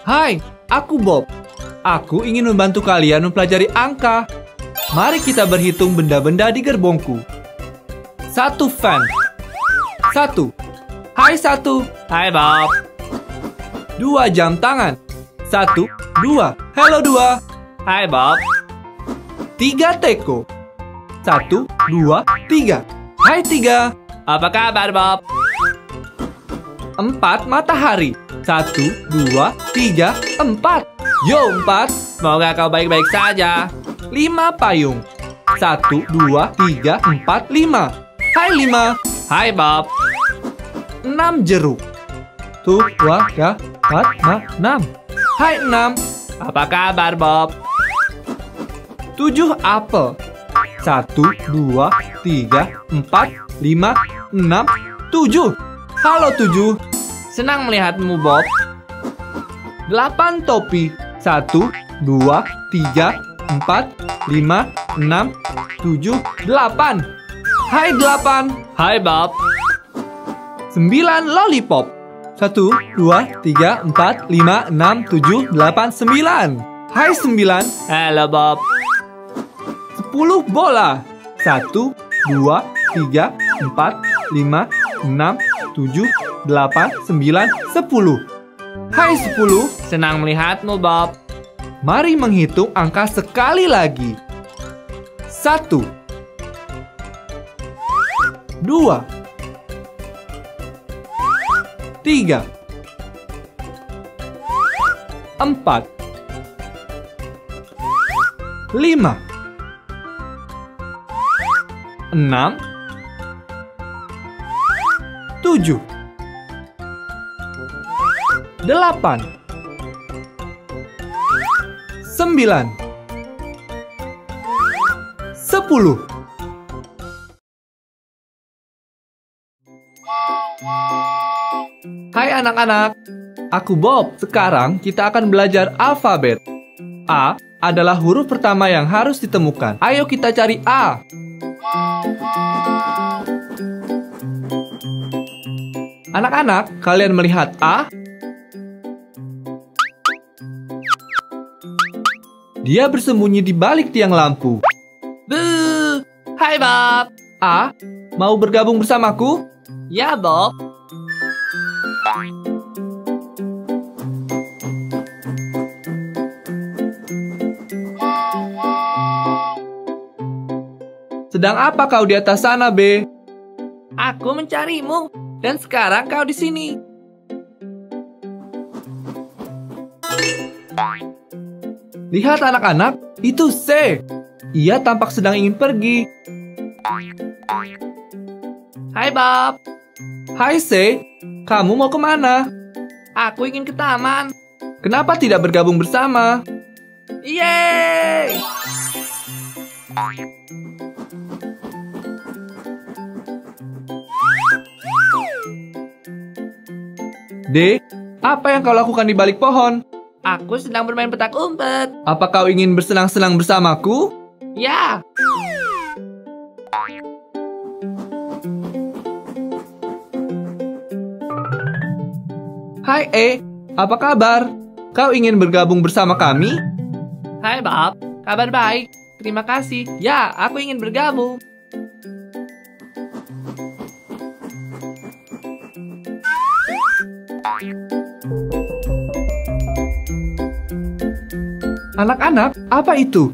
Hai, aku Bob. Aku ingin membantu kalian mempelajari angka. Mari kita berhitung benda-benda di gerbongku. Satu fan. Satu. Hai satu. Hai Bob. Dua jam tangan. Satu, dua. Halo dua. Hai Bob. Tiga teko. Satu, dua, tiga. Hai tiga. Apa kabar Bob? Empat matahari. Satu, dua, tiga, empat. Yo empat. Semoga kau baik-baik saja. Lima payung. Satu, dua, tiga, empat, lima. Hai lima. Hai Bob. Enam jeruk. Tuh, dua, tiga, empat, lima, enam. Hai enam. Apa kabar Bob? Tujuh apel. Satu, dua, tiga, empat, lima, enam, tujuh. Halo tujuh. Senang melihatmu Bob. Delapan topi. Satu, dua, tiga, empat, lima, enam, tujuh, delapan. Hai delapan. Hai Bob. Sembilan lollipop. Satu, dua, tiga, empat, lima, enam, tujuh, delapan, sembilan. Hai sembilan. Halo Bob. Sepuluh bola. Satu, dua, tiga, empat, lima, enam, tujuh, delapan, sembilan, sepuluh. Hai sepuluh. Senang melihatmu Bob. Mari menghitung angka sekali lagi. Satu. Dua. Tiga. Empat. Lima. Enam. Tujuh. Delapan. Sembilan. Sepuluh. Hai anak-anak, aku Bob. Sekarang kita akan belajar alfabet. A adalah huruf pertama yang harus ditemukan. Ayo kita cari A. Anak-anak, kalian melihat A? Dia bersembunyi di balik tiang lampu. Buh. Hai Bob. A, mau bergabung bersamaku? Ya Bob. Sedang apa kau di atas sana, B? Aku mencarimu dan sekarang kau di sini. Lihat anak-anak, itu C. Ia tampak sedang ingin pergi. Hai Bob. Hai C, kamu mau ke mana? Aku ingin ke taman. Kenapa tidak bergabung bersama? Yeay! D, apa yang kau lakukan di balik pohon? Aku sedang bermain petak umpet. Apa kau ingin bersenang-senang bersamaku? Ya. Hai E, apa kabar? Kau ingin bergabung bersama kami? Hai Bob. Kabar baik. Terima kasih. Ya, aku ingin bergabung. Anak-anak, apa itu?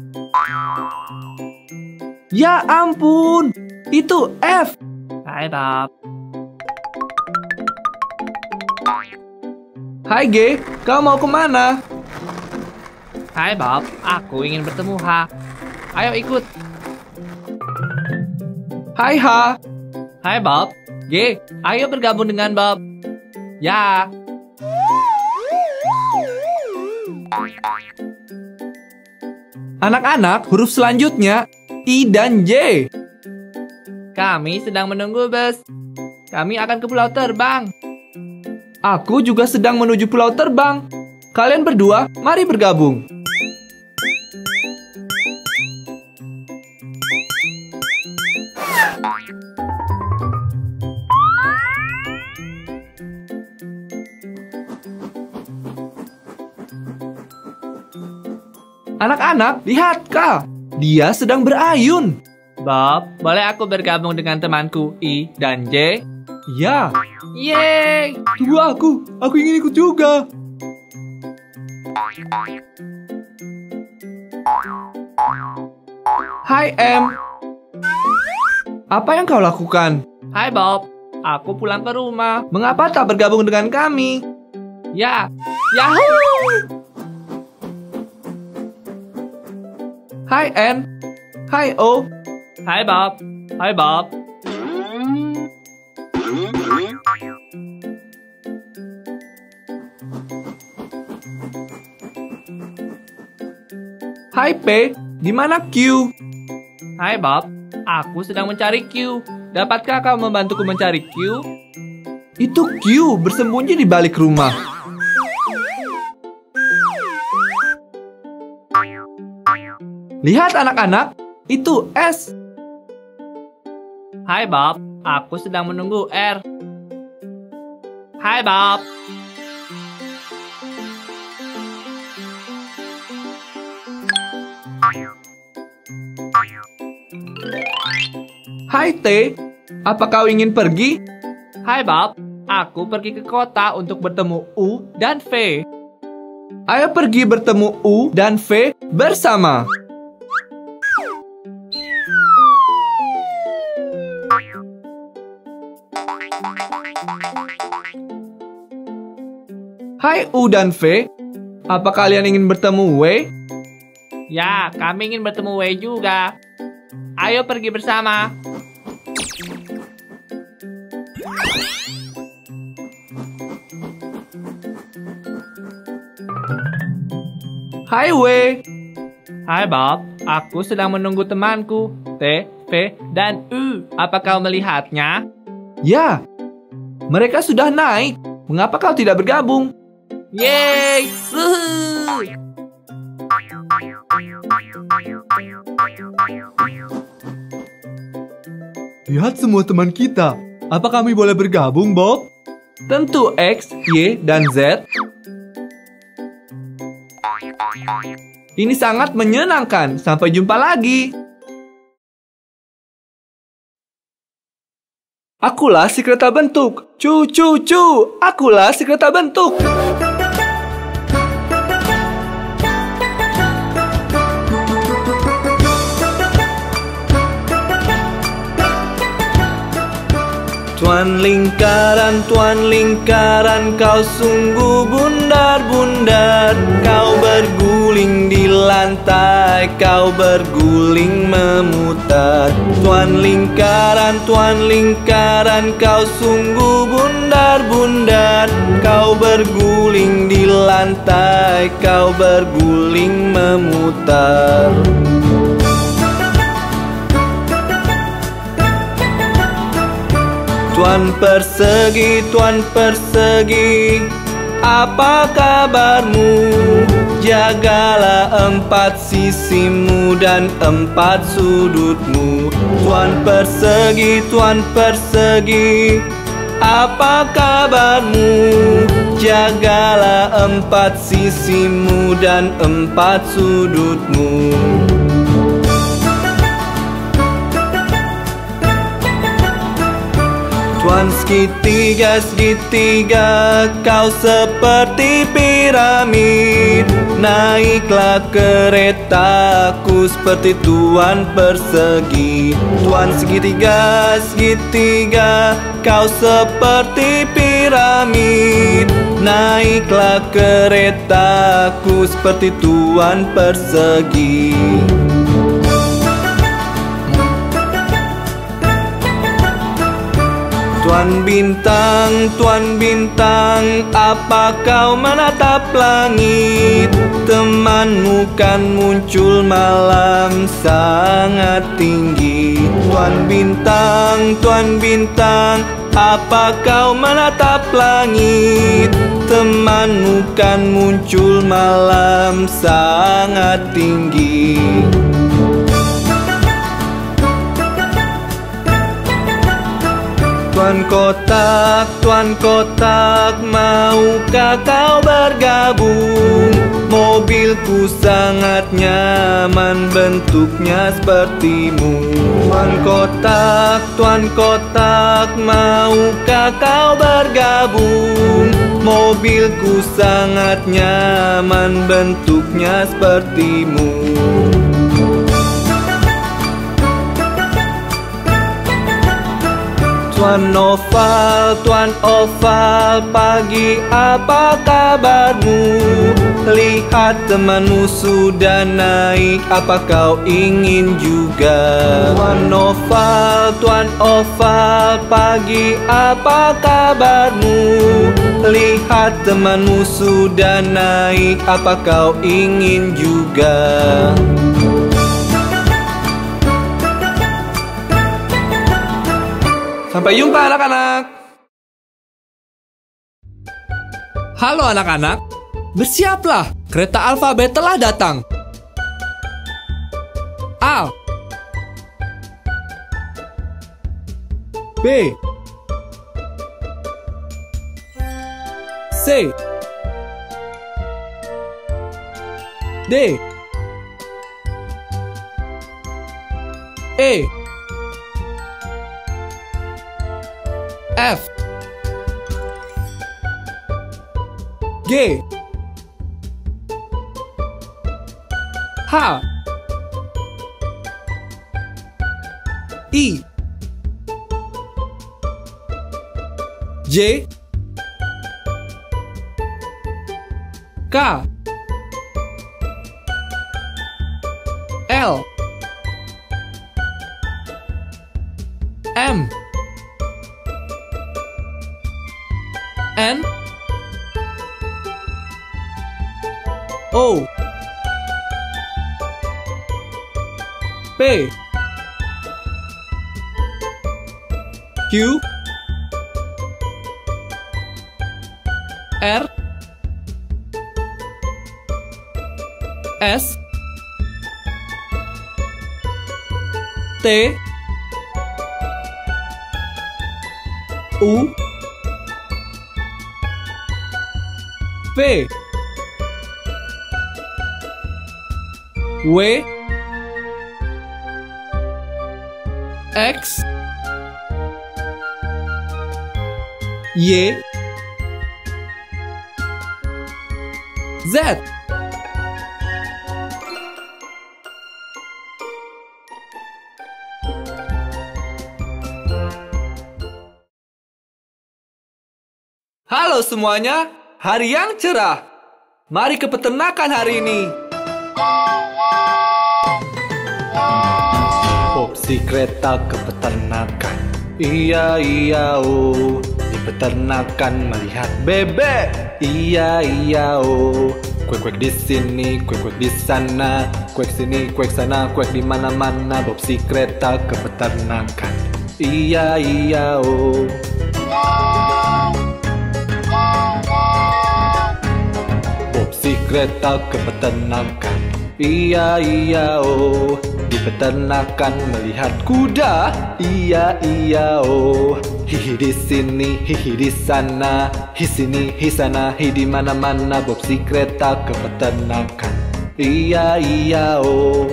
Ya ampun, itu F. Hai Bob. Hai G, kau mau ke mana? Hai Bob, aku ingin bertemu H. Ayo ikut. Hai H. Hai Bob. G, ayo bergabung dengan Bob. Ya. Anak-anak, huruf selanjutnya I dan J. Kami sedang menunggu bus. Kami akan ke pulau terbang. Aku juga sedang menuju pulau terbang. Kalian berdua, mari bergabung. Anak-anak, lihat kak. Dia sedang berayun. Bob, boleh aku bergabung dengan temanku I dan J? Ya, Yeay! tunggu aku. Aku ingin ikut juga. Hai M. Apa yang kau lakukan? Hai Bob, aku pulang ke rumah. Mengapa tak bergabung dengan kami? Ya, Yahoo! Hai N. Hai O. Hai Bob, hai Bob. Hai P. Di mana Q? Hai Bob, aku sedang mencari Q. Dapatkah kau membantuku mencari Q? Itu Q bersembunyi di balik rumah. Lihat anak-anak, itu S. Hai Bob, aku sedang menunggu R. Hai Bob. Hai T. Apa kau ingin pergi? Hai Bob, aku pergi ke kota untuk bertemu U dan V. Ayo pergi bertemu U dan V bersama. Hai U dan V, apa kalian ingin bertemu W? Ya, kami ingin bertemu W juga. Ayo pergi bersama. Hai W, Hai Bob, aku sedang menunggu temanku T, V, dan U. Apa kau melihatnya? ya, mereka sudah naik. Mengapa kau tidak bergabung? Yeay! Wuhu! Lihat semua teman kita. Apa kami boleh bergabung, Bob? Tentu X, Y, dan Z. Ini sangat menyenangkan. Sampai jumpa lagi. Akulah si kereta bentuk. Cu cu cu. Akulah si kereta bentuk. Tuan lingkaran, tuan lingkaran, kau sungguh bundar-bundar. Kau berguling di lantai, kau berguling memutar. Tuan lingkaran, tuan lingkaran, kau sungguh bundar-bundar. Kau berguling di lantai, kau berguling memutar. Tuan persegi, tuan persegi Apa kabarmu? Jagalah empat sisimu dan empat sudutmu Tuan persegi, tuan persegi Apa kabarmu? Jagalah empat sisimu dan empat sudutmu Tuan segitiga, segitiga Kau seperti piramid. Naiklah keretaku seperti tuan persegi. Tuan segitiga, segitiga Kau seperti piramid. Naiklah keretaku seperti tuan persegi Tuan bintang, tuan bintang, apa kau menatap langit? Temanmu kan muncul malam sangat tinggi. Tuan bintang, tuan bintang, apa kau menatap langit? Temanmu kan muncul malam sangat tinggi. Tuan kotak, tuan kotak, maukah kau bergabung? Mobilku sangat nyaman bentuknya sepertimu Tuan kotak, tuan kotak Maukah kau bergabung? Mobilku sangat nyaman bentuknya sepertimu Tuan Oval, Tuan Oval, pagi apa kabarmu? Lihat temanmu sudah naik, apa kau ingin juga? Tuan Oval, Tuan Oval, pagi apa kabarmu? Lihat temanmu sudah naik, apa kau ingin juga? Sampai jumpa anak-anak. Halo anak-anak, bersiaplah, kereta alfabet telah datang. A. B. C. D. E F. G. H. I J. K. L N O. P. Q. R. S. T. U V W. X. Y. Z. Halo semuanya, hari yang cerah. Mari ke peternakan hari ini. Opsi kereta ke peternakan. Iya iya oh, di peternakan melihat bebek. Iya iya oh. Kuek kuek di sini, kuek kuek di sana, kuek sini, kuek sana, kuek di mana mana. Opsi kereta ke peternakan. Iya iya oh. Kereta ke peternakan Iya iya oh. Di peternakan melihat kuda. Iya iya oh. Hihi di sini, hihi di sana. Hi sini, hi sana, hi di mana mana Opsi kereta ke peternakan Iya iya oh.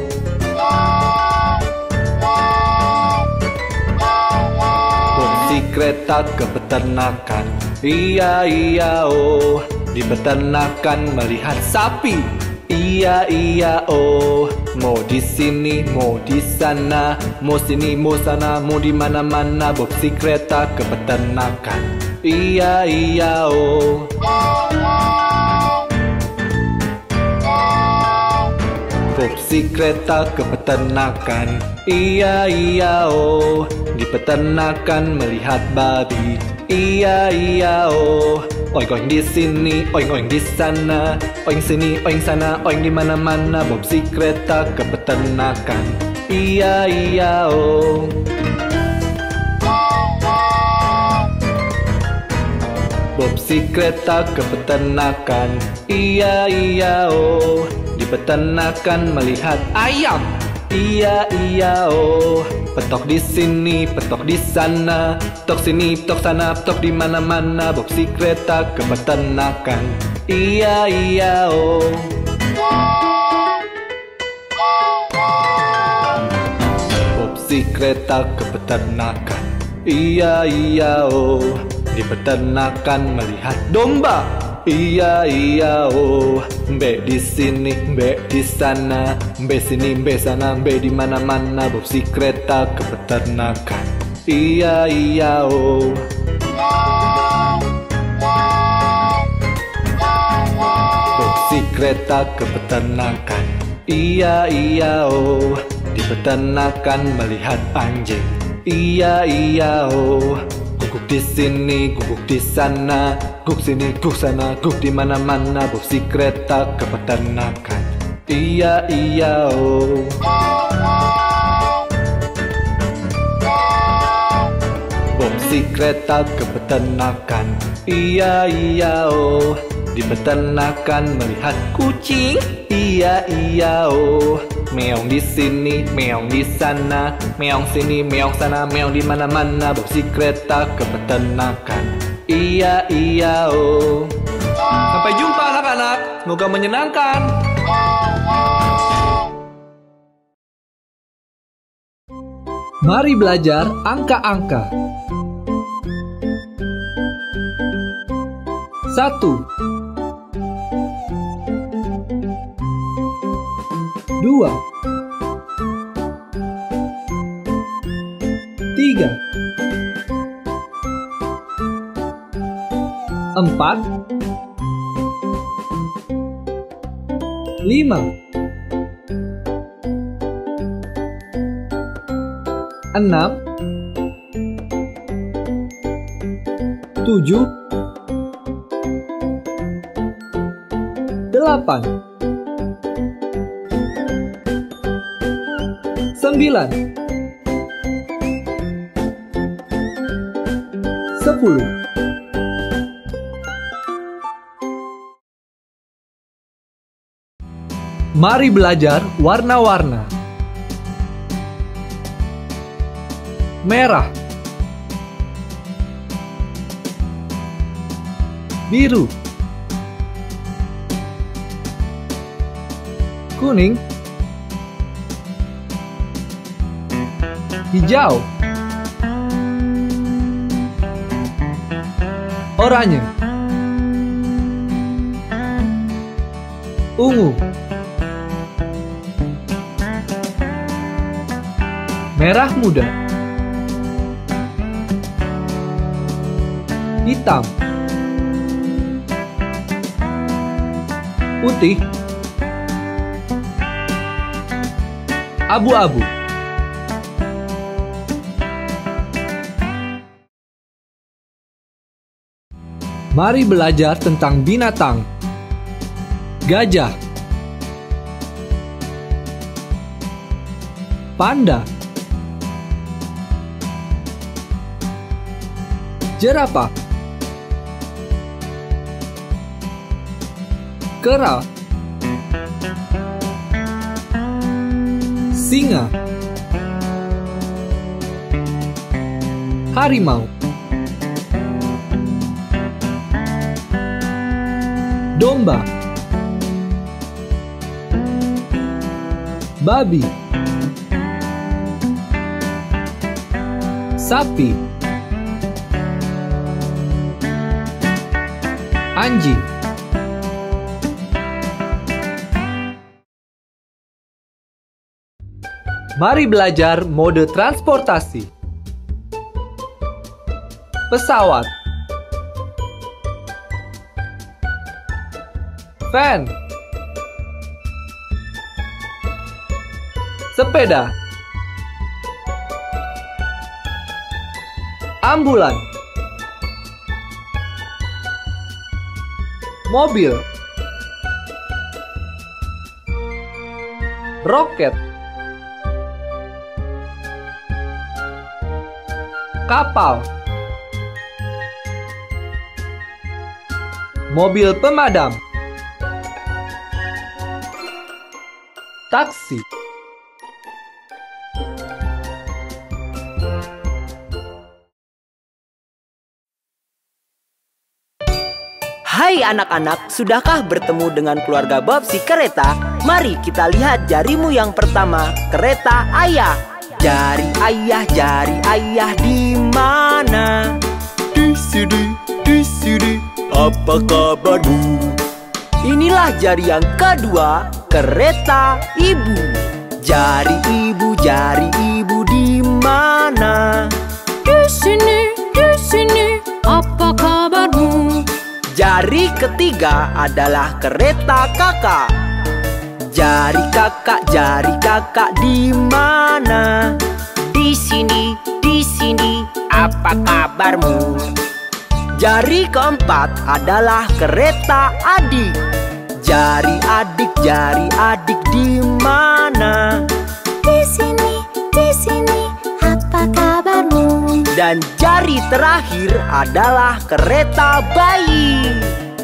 Opsi kereta ke peternakan Iya iya oh Di peternakan melihat sapi. Iya iya oh Mau di sini mau di sana Mau sini mau sana mau di mana mana Opsi kereta ke peternakan Iya iya oh. Opsi kereta ke peternakan Iya iya oh. Di peternakan melihat babi. Iya iya oh Oing oing di sini, oing oing di sana, oing sini, oing sana, oing di mana mana. Opsi kereta ke peternakan. Iya iya oh. Opsi kereta ke peternakan. Iya iya oh. Di peternakan melihat ayam. Iya iya oh. Petok di sini, petok di sana, petok sini, petok sana, petok di mana mana. Opsi kereta ke peternakan. Iya iya oh. Opsi kereta ke peternakan Iya iya oh Di peternakan melihat domba Iya iya oh Mbe di sini, mbe di sana Mbe sini, mbe sana, mbe di mana mana Opsi kereta ke peternakan Iya iya oh. Kereta ke peternakan Iya iya oh Di peternakan melihat anjing. Iya iya oh Guguk di sini, guguk di sana. Guguk sini, guguk sana, guguk di mana mana Opsi kereta ke Iya iya oh. Opsi kereta ke peternakan. Iya iya oh Di peternakan melihat kucing. Iya iya oh. Meong di sini, meong di sana. Meong sini, meong sana, meong di mana mana Opsi kereta ke peternakan Iya iya oh. Sampai jumpa anak-anak. Semoga menyenangkan. Mari belajar angka-angka. Satu, dua, tiga, empat, lima, enam, tujuh, delapan, sembilan, sepuluh. Mari belajar warna-warna. Merah, biru, kuning, hijau, oranye, ungu, merah muda, hitam, putih, abu-abu. Mari belajar tentang binatang. Gajah. Panda. Jerapah. Kera. Singa. Harimau. Domba. Babi. Sapi. Anjing. Mari belajar mode transportasi. Pesawat. Van. Sepeda. Ambulan. Mobil. Roket. Kapal. Mobil pemadam. Taksi. Hai anak-anak, sudahkah bertemu dengan keluarga Bob si kereta? Mari kita lihat jarimu yang pertama, kereta ayah. Jari ayah, jari ayah di mana? Di sini, di sini, apa kabarmu? Inilah jari yang kedua, kereta ibu. Jari ibu, jari ibu di mana? Di sini, di sini, apa kabarmu? Jari ketiga adalah kereta kakak. Jari kakak, jari kakak di mana? Di sini, di sini, apa kabarmu? Jari keempat adalah kereta adik. Jari adik, jari adik di mana? Di sini, di sini, apa kabarmu? Dan jari terakhir adalah kereta bayi.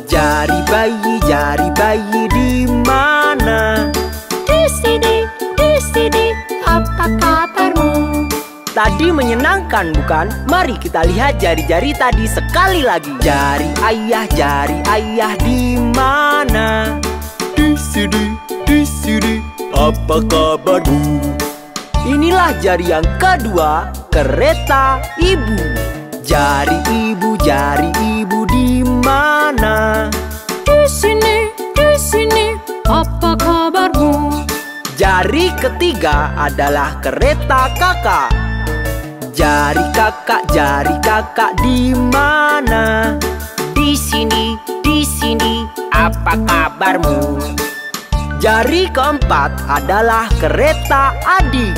Jari bayi, jari bayi di mana? Di sini, di sini, apa kabarmu? Tadi menyenangkan bukan? Mari kita lihat jari-jari tadi sekali lagi. Jari ayah, jari ayah di mana? Di sini, di sini, apa kabarmu? Inilah jari yang kedua, kereta ibu. Jari ibu, jari ibu di mana? Di sini, di sini, apa kabarmu? Jari ketiga adalah kereta kakak. Jari kakak, jari kakak di mana? Di sini, di sini, apa kabarmu? Jari keempat adalah kereta adik.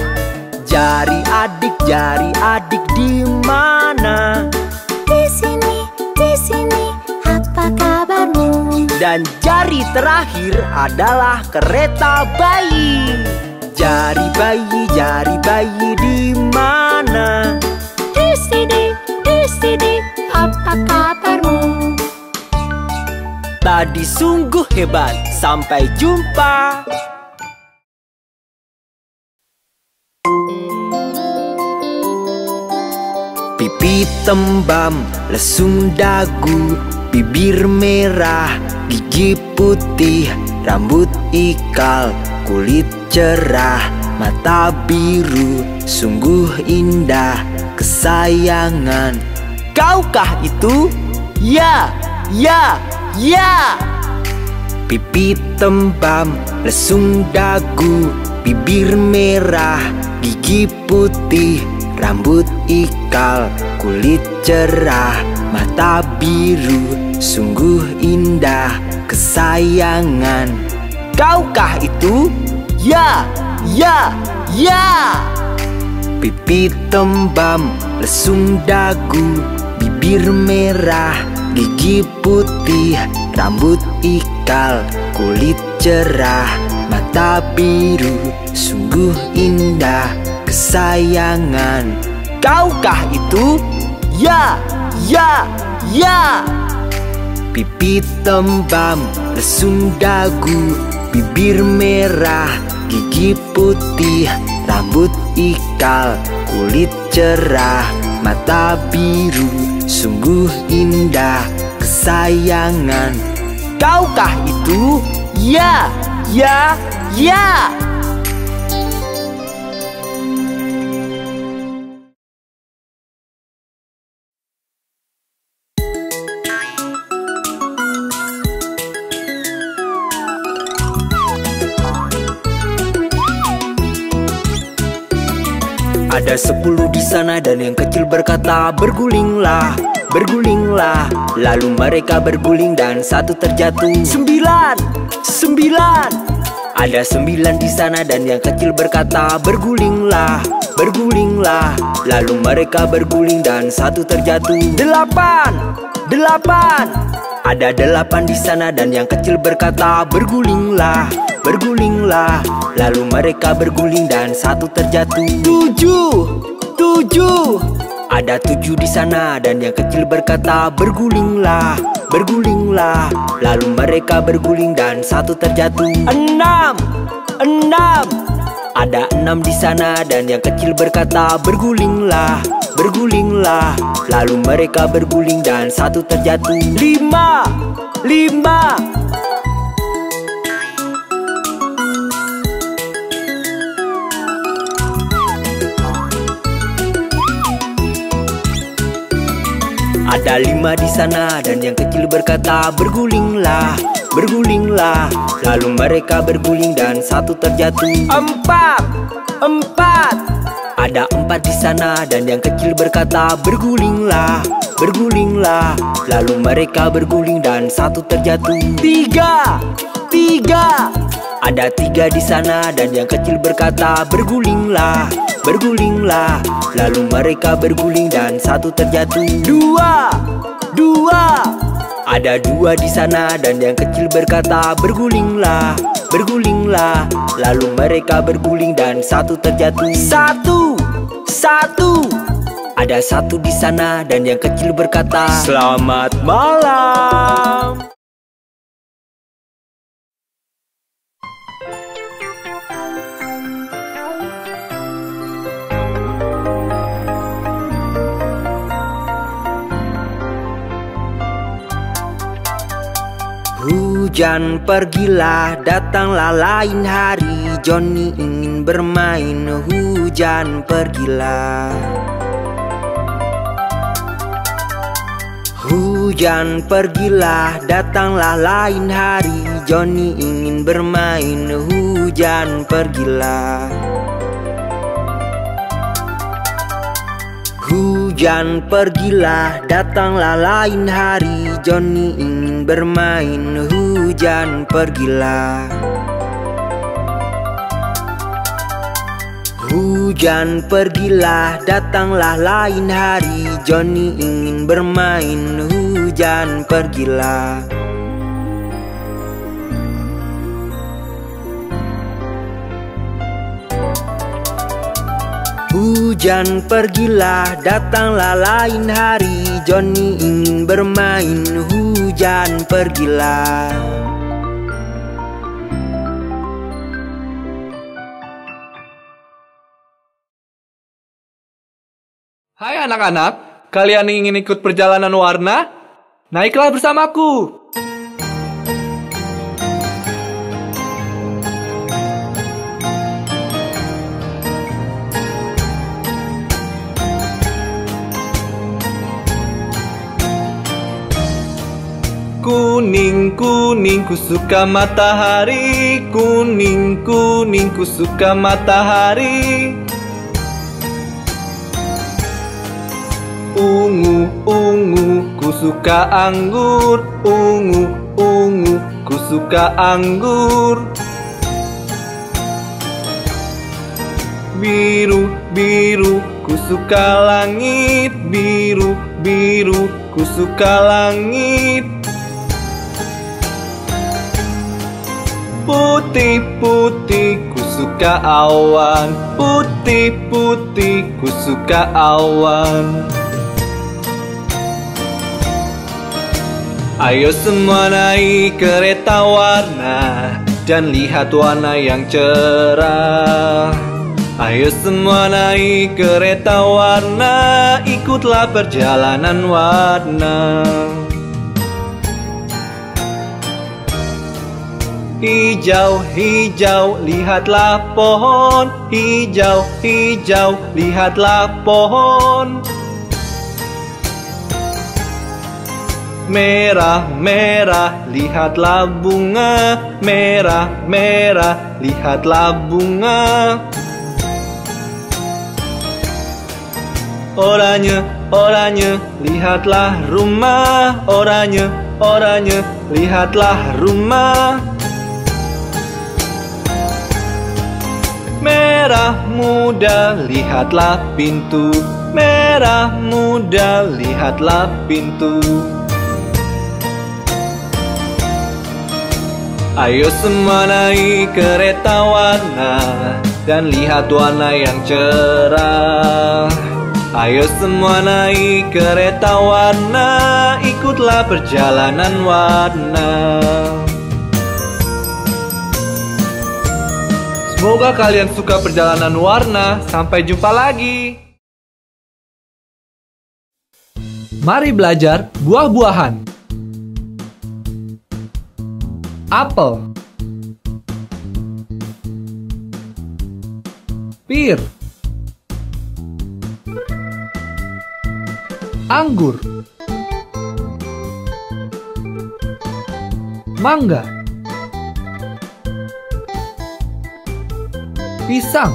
Jari adik, jari adik di mana? Di sini, di sini, apa kabarmu? Dan jari terakhir adalah kereta bayi. Jari bayi, jari bayi di mana? Di sini, di sini, apa kabarmu? Tadi sungguh hebat. Sampai jumpa. Pipi tembam, lesung dagu, bibir merah, gigi putih, rambut ikal, kulit cerah, mata biru, sungguh indah, kesayangan. Kaukah itu? Ya, ya, ya. Pipi tembam, lesung dagu, bibir merah, gigi putih, rambut ikal, kulit cerah, mata biru, sungguh indah, kesayangan. Kaukah itu? Ya, ya, ya. Pipi tembam, lesung dagu, bibir merah, gigi putih, rambut ikal, kulit cerah, mata biru, sungguh indah, kesayangan. Kaukah itu? Ya, ya, ya. Pipi tembam, lesung dagu, bibir merah, gigi putih, rambut ikal, kulit cerah, mata biru, sungguh indah, kesayangan. Kaukah itu? Ya, ya, ya. Ada sepuluh di sana dan yang kecil berkata bergulinglah, bergulinglah. Lalu mereka berguling dan satu terjatuh. Sembilan, sembilan. Ada sembilan di sana dan yang kecil berkata bergulinglah, bergulinglah. Lalu mereka berguling dan satu terjatuh. Delapan, delapan. Ada delapan di sana dan yang kecil berkata bergulinglah, bergulinglah. Lalu mereka berguling dan satu terjatuh. Tujuh, tujuh. Ada tujuh di sana dan yang kecil berkata bergulinglah, bergulinglah. Lalu mereka berguling dan satu terjatuh. Enam, enam. Ada enam di sana dan yang kecil berkata bergulinglah, bergulinglah. Lalu mereka berguling dan satu terjatuh. Lima, lima. Ada lima di sana dan yang kecil berkata bergulinglah, bergulinglah. Lalu mereka berguling dan satu terjatuh. Empat, empat. Ada empat di sana dan yang kecil berkata bergulinglah, bergulinglah. Lalu mereka berguling dan satu terjatuh. Tiga, tiga. Ada tiga di sana dan yang kecil berkata bergulinglah, bergulinglah. Lalu mereka berguling dan satu terjatuh. Dua, dua. Ada dua di sana dan yang kecil berkata bergulinglah, bergulinglah. Lalu mereka berguling dan satu terjatuh. Satu, satu. Ada satu di sana dan yang kecil berkata Selamat malam. Hujan pergilah, datanglah lain hari. Johnny ingin bermain, hujan pergilah. Hujan pergilah, datanglah lain hari. Johnny ingin bermain, hujan pergilah. Hujan pergilah, datanglah lain hari. Johnny ingin bermain, hujan pergilah. Hujan pergilah, datanglah lain hari. Johnny ingin bermain, hujan pergilah Hujan pergilah, datanglah lain hari Johnny ingin bermain, hujan pergilah Hai anak-anak, kalian ingin ikut perjalanan warna? Naiklah bersamaku. Kuning, kuning, ku suka matahari. Kuning, kuning, ku suka matahari. Ungu, ungu, ku suka anggur. Ungu, ungu, ku suka anggur. Biru, biru, ku suka langit. Biru, biru, ku suka langit Putih, putih, ku suka awan. Putih, putih, ku suka awan. Ayo semua naik kereta warna Dan lihat warna yang cerah. Ayo semua naik kereta warna Ikutlah perjalanan warna Hijau, hijau, lihatlah pohon. Hijau, hijau, lihatlah pohon. Merah, merah, lihatlah bunga. Merah, merah, lihatlah bunga. Oranye, oranye, lihatlah rumah. Oranye, oranye, lihatlah rumah Merah muda, lihatlah pintu. Merah muda, lihatlah pintu. Ayo semua naik kereta warna Dan lihat warna yang cerah. Ayo semua naik kereta warna Ikutlah perjalanan warna Semoga kalian suka perjalanan warna. Sampai jumpa lagi. Mari belajar buah-buahan. Apel. Pir. Anggur. Mangga. Pisang.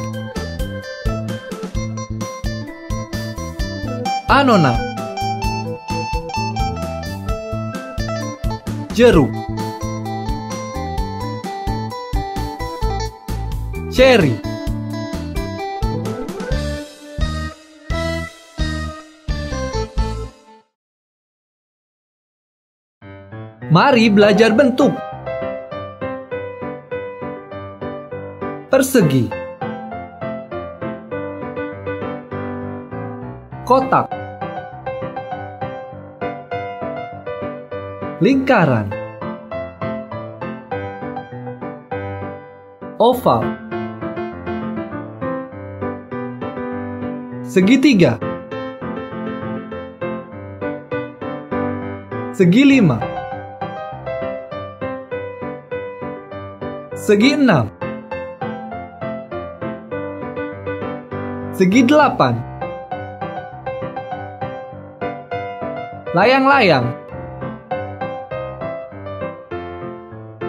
Anona. Jeruk. Cherry. Mari belajar bentuk. Persegi. Kotak. Lingkaran. Oval. Segitiga. Segi lima. Segi enam. Segi delapan. Layang-layang.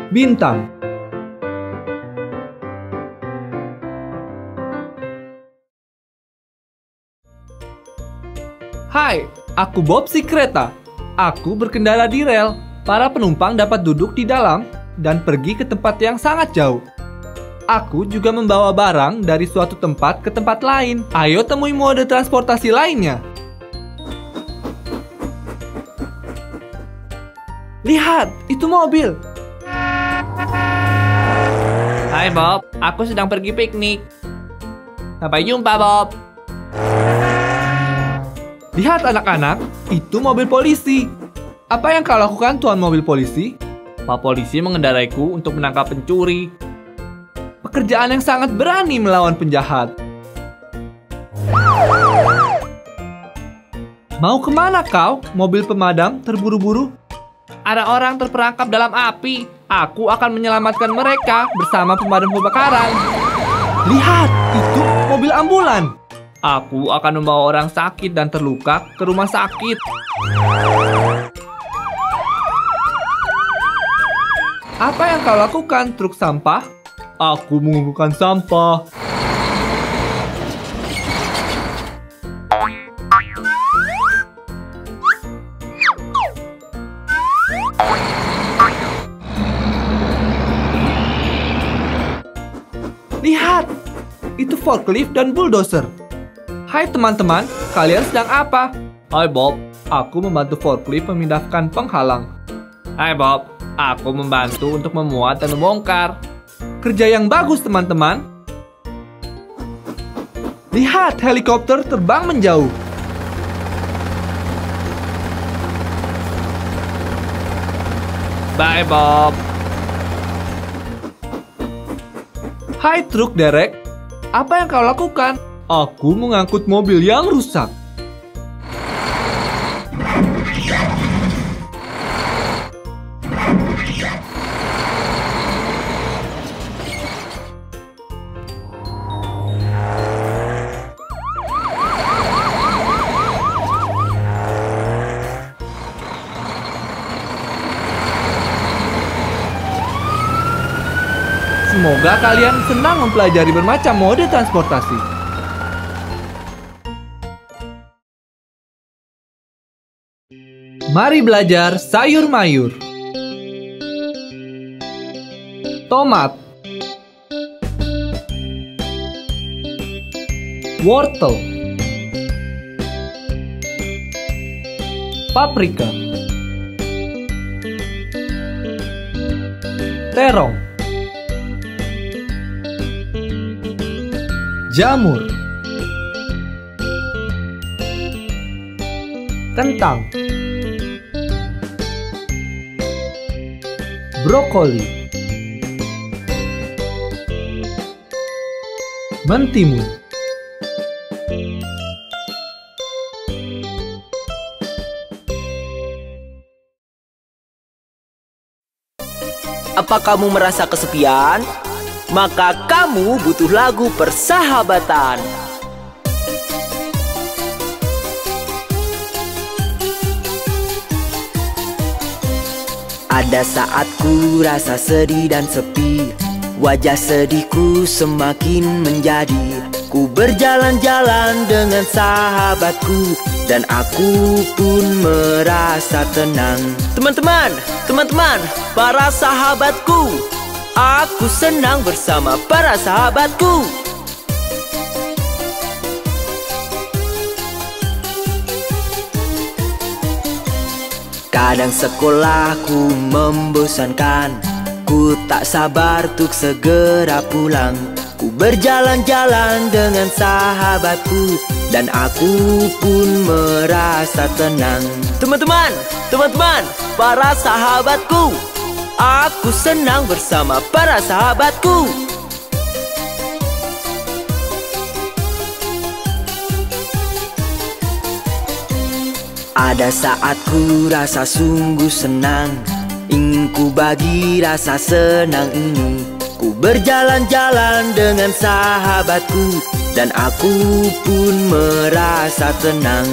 Bintang. Hai, aku Bob si kereta. Aku berkendara di rel. Para penumpang dapat duduk di dalam dan pergi ke tempat yang sangat jauh. Aku juga membawa barang dari suatu tempat ke tempat lain. Ayo temui mode transportasi lainnya. Lihat, itu mobil. Hai Bob, aku sedang pergi piknik. Sampai jumpa Bob. Lihat anak-anak, itu mobil polisi. Apa yang kau lakukan tuan mobil polisi? Pak polisi mengendaraiku untuk menangkap pencuri. Pekerjaan yang sangat berani melawan penjahat. Mau ke mana kau, mobil pemadam terburu-buru? Ada orang terperangkap dalam api. Aku akan menyelamatkan mereka bersama pemadam kebakaran. Lihat, itu mobil ambulan. Aku akan membawa orang sakit dan terluka ke rumah sakit. Apa yang kau lakukan, truk sampah? Aku mengumpulkan sampah. Forklift dan bulldozer. Hai teman-teman, kalian sedang apa? Hai Bob, Aku membantu forklift memindahkan penghalang. hai Bob. Aku membantu untuk memuat dan membongkar. Kerja yang bagus teman-teman. Lihat helikopter terbang menjauh. Bye Bob. Hai truk derek, apa yang kau lakukan? Aku mengangkut mobil yang rusak. Semoga kalian senang mempelajari bermacam mode transportasi. Mari belajar sayur mayur. Tomat. Wortel. Paprika. Terong. Jamur. Kentang. Brokoli. Mentimun Apa kamu merasa kesepian? Maka kamu butuh lagu persahabatan. Ada saat ku rasa sedih dan sepi Wajah sedihku semakin menjadi Ku berjalan-jalan dengan sahabatku Dan aku pun merasa tenang Teman-teman, teman-teman, para sahabatku Aku senang bersama para sahabatku. Kadang sekolahku membosankan. Ku tak sabar untuk segera pulang. Ku berjalan-jalan dengan sahabatku. Dan aku pun merasa tenang. Teman-teman, teman-teman, para sahabatku Aku senang bersama para sahabatku. Ada saat ku rasa sungguh senang. Ingin ku bagi rasa senang ini. Ku berjalan-jalan dengan sahabatku. Dan aku pun merasa tenang.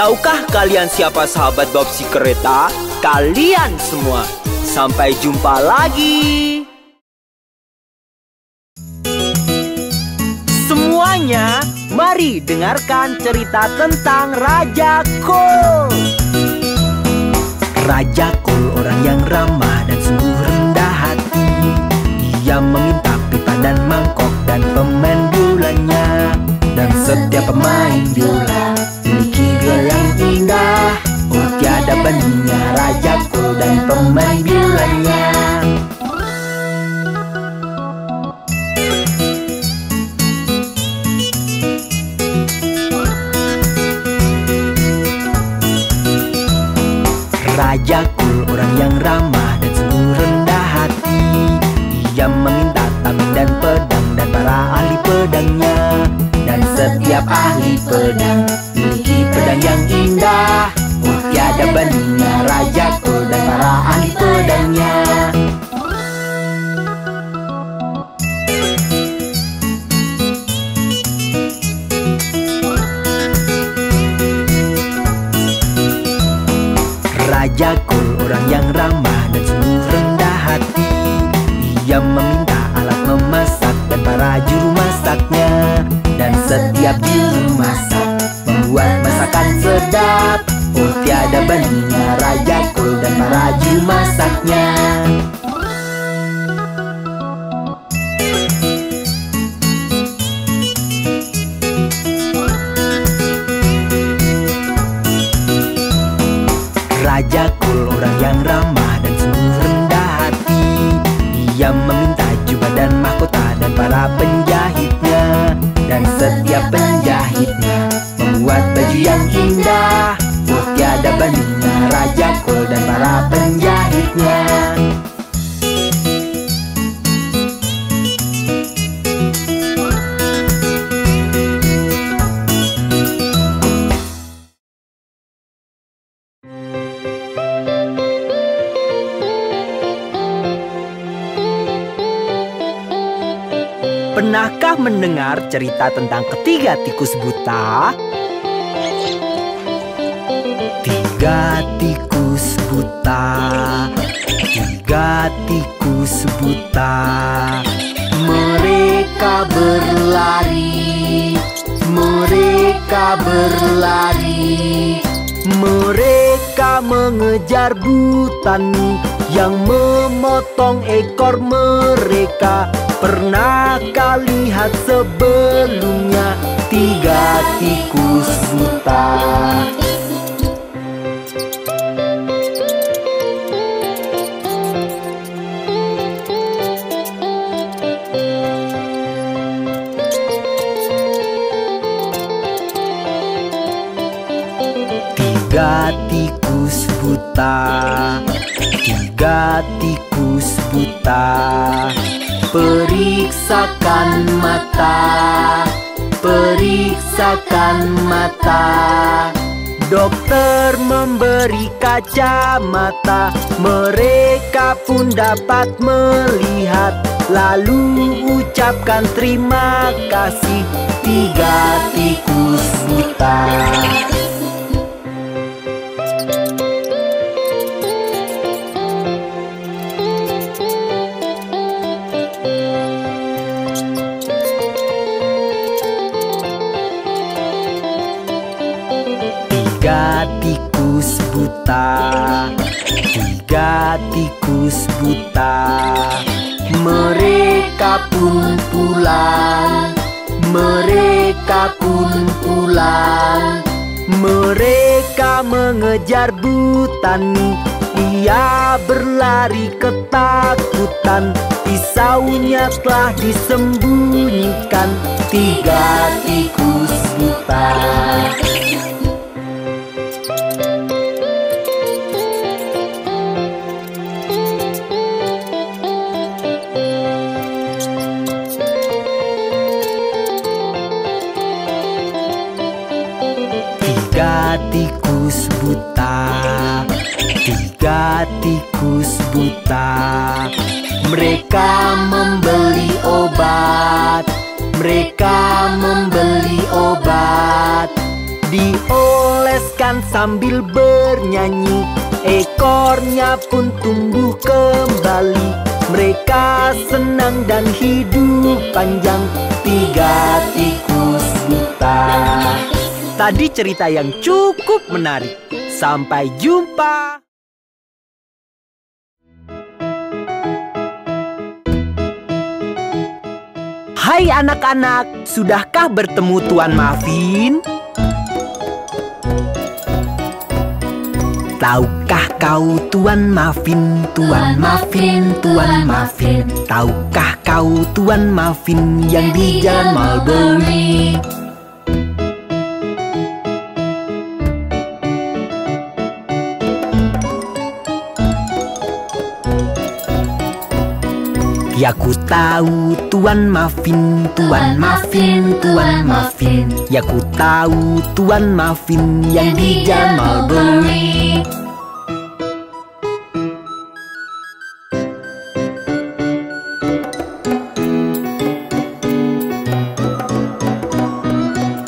Tahukah kalian siapa sahabat Bob si kereta? Kalian semua Sampai jumpa lagi Semuanya Mari dengarkan cerita tentang Raja Kol. Raja Kol orang yang ramah dan sungguh rendah hati. Dia meminta pipa dan mangkok dan pemain biolanya. Dan setiap pemain biola memiliki biola yang indah. Oh tiada bandingnya Raja dan pemain biolanya. Raja Kul orang yang ramah dan sungguh rendah hati. Dia meminta tameng dan pedang dan para ahli pedangnya. Dan setiap ahli pedang memiliki pedang yang indah. Tiada bandingnya Raja Kul dan para cerita tentang ketiga tikus buta? Tiga tikus buta. Tiga tikus buta. Mereka berlari. Mereka berlari. Mereka mengejar butani Yang memotong ekor mereka. Pernahkah lihat sebelumnya Tiga tikus buta. Tiga tikus buta Tiga tikus buta Periksakan mata. Periksakan mata. Dokter memberi kacamata. Mereka pun dapat melihat. Lalu ucapkan terima kasih. Tiga tikus buta buta. Tiga tikus buta. Mereka pun pulang. Mereka pun pulang. Mereka mengejar butani Ia berlari ketakutan. Pisaunya telah disembunyikan. Tiga tikus buta Tiga tikus buta. Tiga tikus buta. Mereka membeli obat. Mereka membeli obat. Dioleskan sambil bernyanyi. Ekornya pun tumbuh kembali. Mereka senang dan hidup panjang. Tiga tikus buta Tadi cerita yang cukup menarik. Sampai jumpa. Hai anak-anak, sudahkah bertemu Tuan Muffin? Tahukah kau Tuan Muffin, Tuan Muffin, Tuan Muffin? Tahukah kau Tuan Muffin yang di Jalan Mulberry? Ya ku tahu Tuan Muffin, Tuan Muffin, Tuan Muffin. Ya ku tahu Tuan Muffin yang di Mulberry.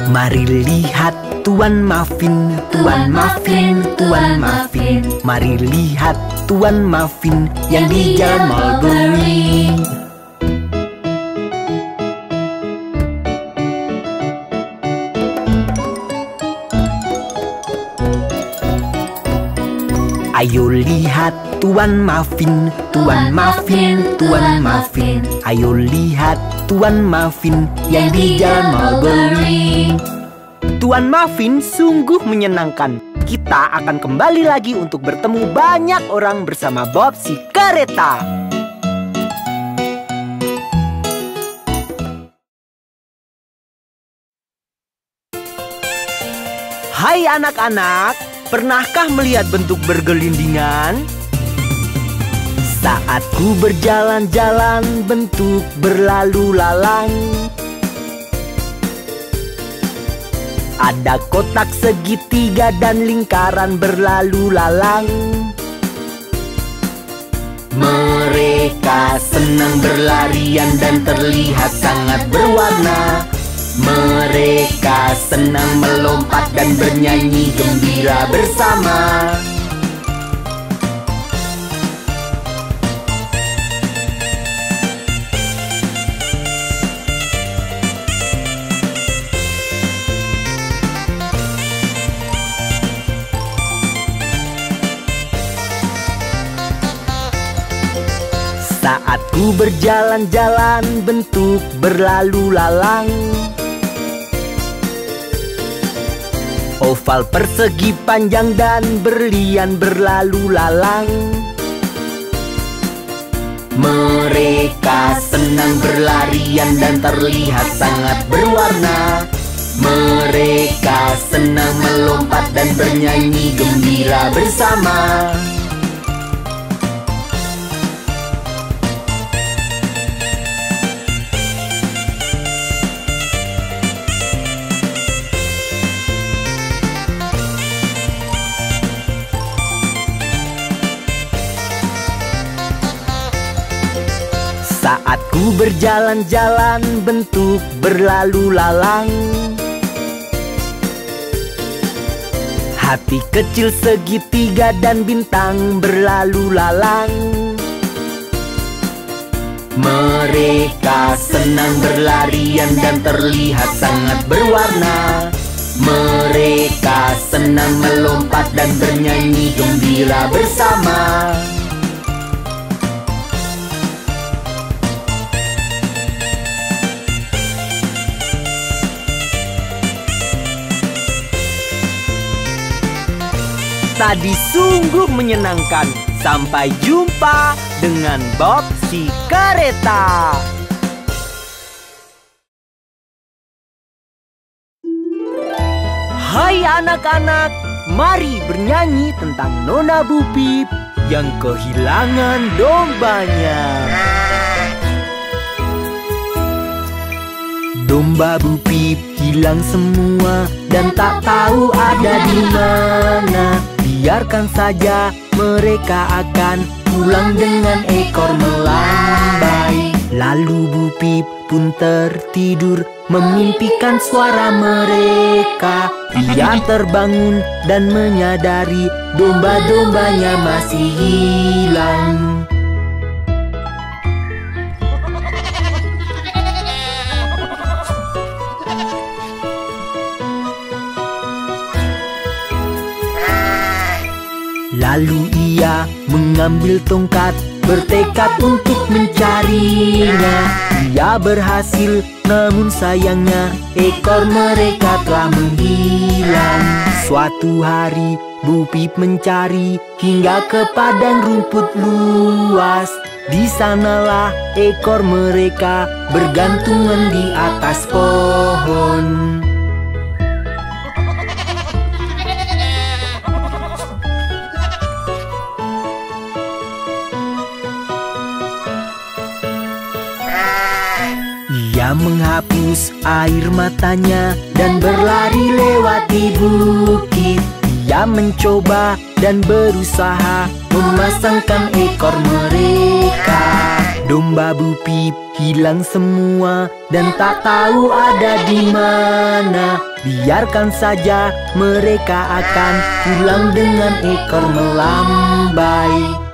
Mari lihat Tuan Muffin, Tuan Muffin, Tuan Muffin. Mari lihat Tuan Muffin yang di Jalan Mulberry. Ayo lihat Tuan Muffin, Tuan Muffin, Tuan Muffin. Ayo lihat Tuan Muffin yang di Jalan Mulberry. Tuan Muffin sungguh menyenangkan. Kita akan kembali lagi untuk bertemu banyak orang bersama Bob si kereta. Hai anak-anak, pernahkah melihat bentuk bergelindingan? Saat ku berjalan-jalan bentuk berlalu lalang Ada kotak segitiga dan lingkaran berlalu lalang. Mereka senang berlarian dan terlihat sangat berwarna. Mereka senang melompat dan bernyanyi gembira bersama ku berjalan-jalan bentuk berlalu lalang. Oval persegi panjang dan berlian berlalu lalang. Mereka senang berlarian dan terlihat sangat berwarna. Mereka senang melompat dan bernyanyi gembira bersama Saat ku berjalan-jalan bentuk berlalu lalang. Hati kecil segitiga dan bintang berlalu lalang. Mereka senang berlarian dan terlihat sangat berwarna. Mereka senang melompat dan bernyanyi gembira bersama Tadi sungguh menyenangkan. Sampai jumpa dengan Bob si kereta. Hai anak-anak, mari bernyanyi tentang Nona Bupip yang kehilangan dombanya. Domba Bupip hilang semua dan tak tahu ada di mana. Biarkan saja mereka akan pulang dengan ekor melambai. Lalu Bupip pun tertidur memimpikan suara mereka. Dia terbangun dan menyadari domba-dombanya masih hilang. Lalu ia mengambil tongkat Bertekad untuk mencarinya. Ia berhasil namun sayangnya Ekor mereka telah menghilang. Suatu hari Bupip mencari hingga ke padang rumput luas. Di sanalah ekor mereka bergantungan di atas pohon Menghapus air matanya dan berlari lewati bukit. Ia mencoba dan berusaha memasangkan ekor mereka. Domba Bupip hilang semua dan tak tahu ada di mana. Biarkan saja mereka akan pulang dengan ekor melambai.